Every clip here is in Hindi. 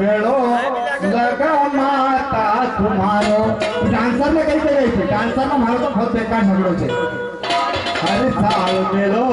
वेळो लग माता तुम्हारो डांसर ने कही गई थी डांसर में हमारा तो बहुत बेकार झगड़ो छे हर साल वेळो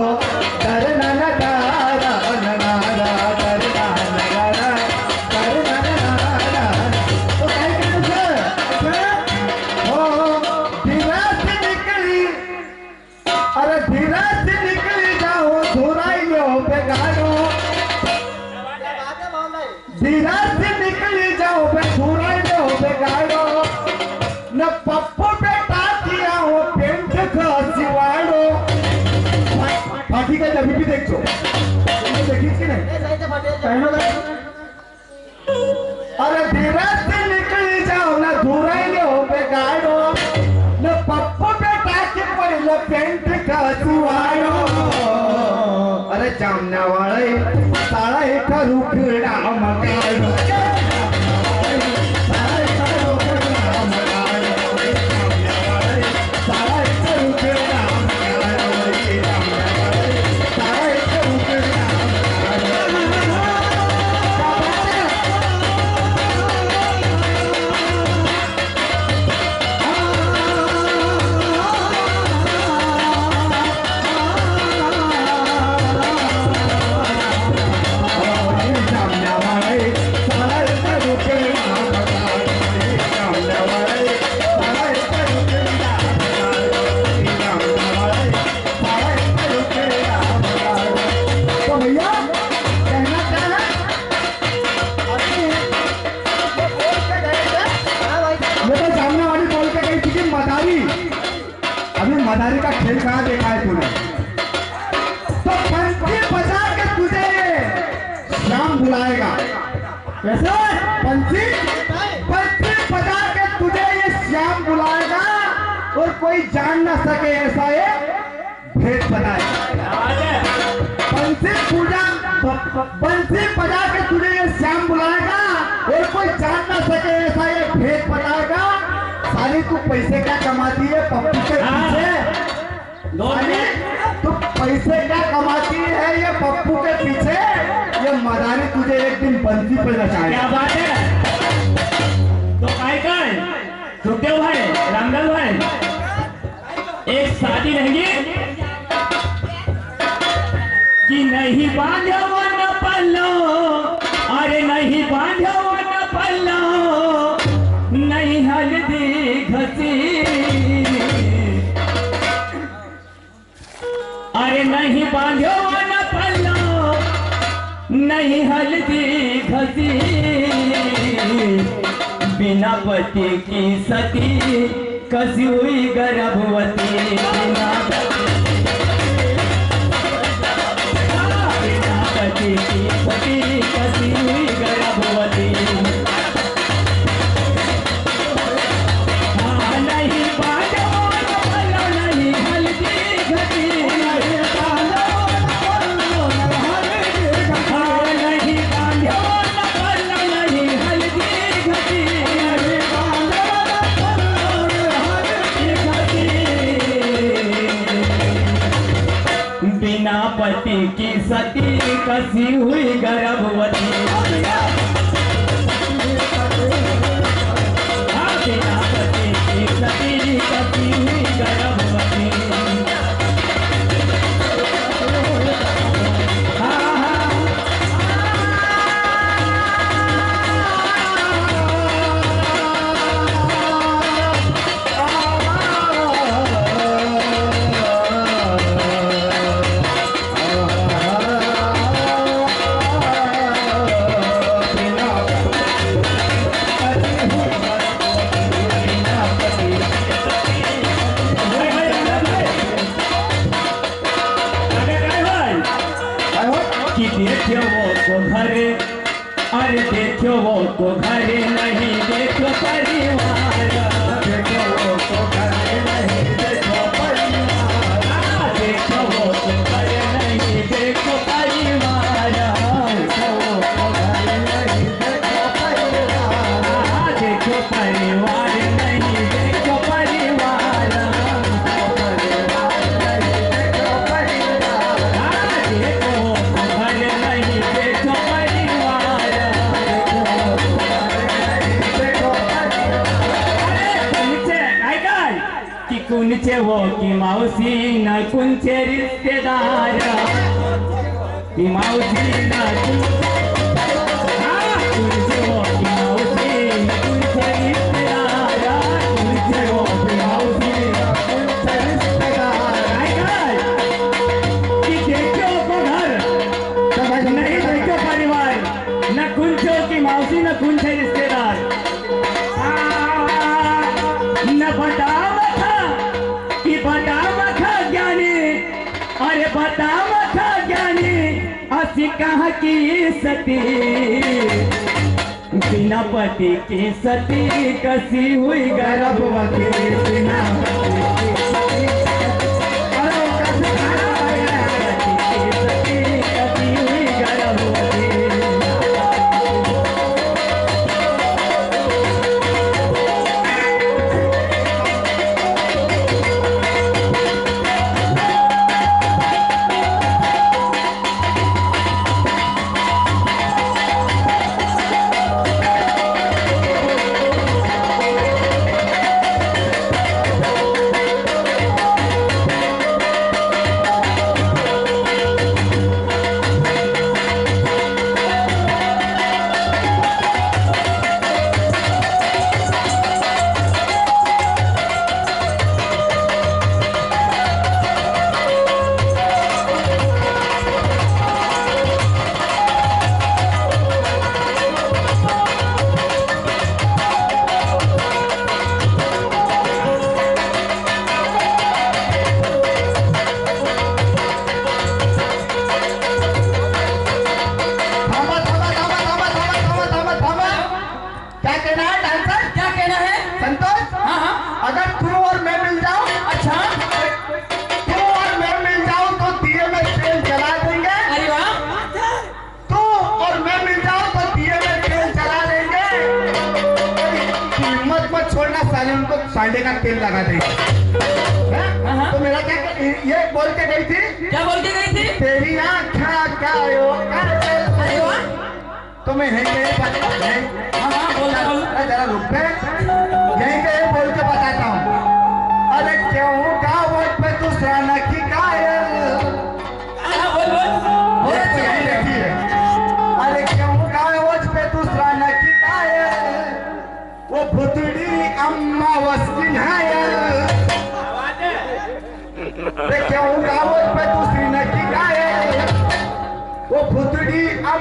का जब भी देखो। तुमने देखी कि नहीं। पहनो अरे धीरे से निकली जाओ, न धुराइयो बेगाड़ो न पप्पू बेटा के पहले पेंट का सिवाड़ो अरे जामना वाले साला एक रुकड़ा मकानो। साला अभी का खेल कहाँ देखा है तूने? तो पंछी बजा के तुझे शाम बुलाएगा। कैसे? पंछी पंछी बजा के तुझे ये श्याम बुलाएगा और कोई जान ना सके ऐसा ये भेद बनाएगा। बंसी पूजा बंसी बजा के तुझे ये श्याम बुलाएगा और कोई जान ना सके ऐसा ये भेद बताएगा साली तू पैसे क्या कमाती है पप्पू के पीछे। साली तू पैसे क्या कमाती है ये पप्पू के पीछे। ये मदारी तुझे एक दिन बंसी पे क्या बात है? तो काय काय? सुखदेव भाई रामलाल भाई एक शादी रहेंगी? कि नहीं बांधो न पल्लो? अरे नहीं बांधो नहीं बांधो न पल्लो नहीं हल्दी घसी। बिना पति की सती कसी हुई गर्भवती। बिना बिना बिना पति की सती कसी हुई गर्भवती। कुणचे वो की मावशी न कुणचे रिश्तेदार की मावशी न कुण- अरे बता था ज्ञानी असी कहा की सती? बिना पति की सती, कसी हुई गर्भवती बिना पति। मैंने उनको सांडे का तेल लगा दे। हाँ, हाँ। तो मेरा क्या ये बोल के गई थी? क्या बोल के गई थी? तेरी आँखा का तुम्हें यही गए जरा रुक गए यही गए बोल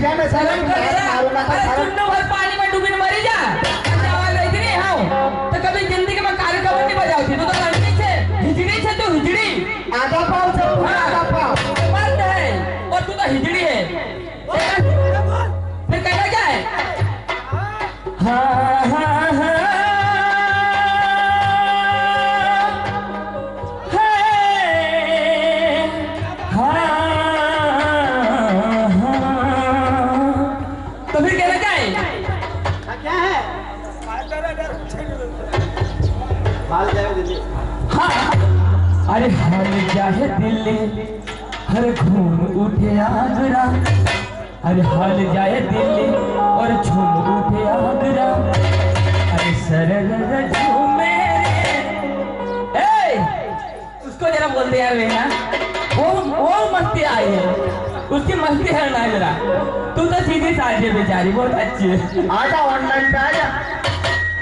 Ya me salen हाँ। अरे हर जाए दिल्ली हर घूम उठे आगरा। अरे हल जाए दिल्ली और झूम उठे आगरा। अरे सरल झूमे उसको जरा बोल दिया यार वो वो मस्ती आई है। उसकी मस्ती है ना जरा। तू तो सीधी साझे बेचारी बहुत अच्छी है। आजा ऑनलाइन पे आजा।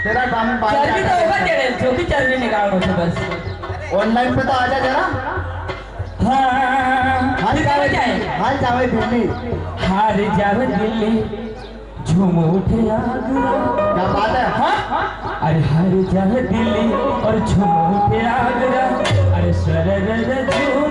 तेरा काम चर्बी तो होगा तेरे जो भी चर्बी निकालो उसे बस। ऑनलाइन पे तो आजा जरा। हाँ। जावे है? हाल जावे दिल्ली हार जावे दिल्ली झूम उठे आगरा क्या बात है? हाँ। अरे हार जावे दिल्ली और झूम उठे आगरा अरे सरर झूमे